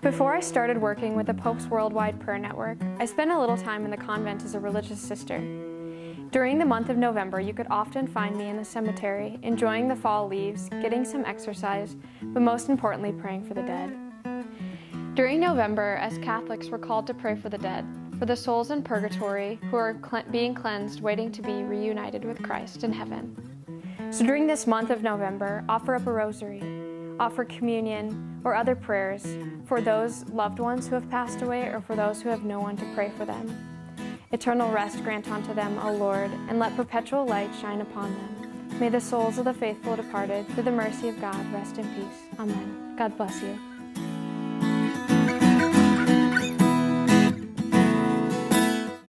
Before I started working with the Pope's Worldwide Prayer Network, I spent a little time in the convent as a religious sister. During the month of November, you could often find me in the cemetery, enjoying the fall leaves, getting some exercise, but most importantly, praying for the dead. During November, as Catholics, we're called to pray for the dead, for the souls in purgatory who are being cleansed, waiting to be reunited with Christ in heaven. So during this month of November, offer up a rosary, offer communion or other prayers for those loved ones who have passed away or for those who have no one to pray for them. Eternal rest grant unto them, O Lord, and let perpetual light shine upon them. May the souls of the faithful departed, through the mercy of God, rest in peace. Amen. God bless you.